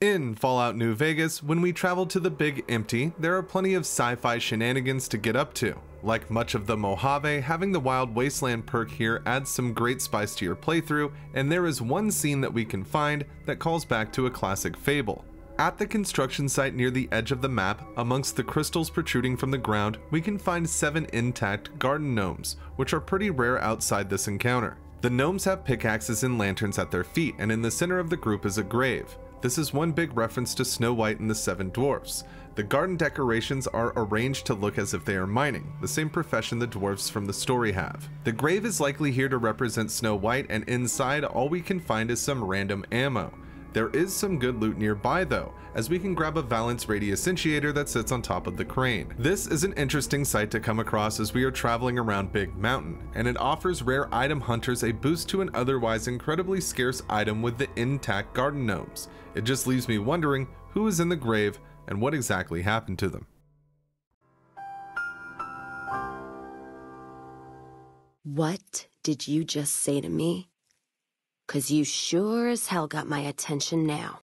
In Fallout New Vegas, when we travel to the Big Empty, there are plenty of sci-fi shenanigans to get up to. Like much of the Mojave, having the Wild Wasteland perk here adds some great spice to your playthrough, and there is one scene that we can find that calls back to a classic fable. At the construction site near the edge of the map, amongst the crystals protruding from the ground, we can find seven intact garden gnomes, which are pretty rare outside this encounter. The gnomes have pickaxes and lanterns at their feet, and in the center of the group is a grave. This is one big reference to Snow White and the Seven Dwarfs. The garden decorations are arranged to look as if they are mining, the same profession the dwarfs from the story have. The grave is likely here to represent Snow White, and inside all we can find is some random ammo. There is some good loot nearby though, as we can grab a Valence radiusentiator that sits on top of the crane. This is an interesting sight to come across as we are traveling around Big Mountain, and it offers rare item hunters a boost to an otherwise incredibly scarce item with the intact garden gnomes. It just leaves me wondering who is in the grave and what exactly happened to them. What did you just say to me? Cause you sure as hell got my attention now.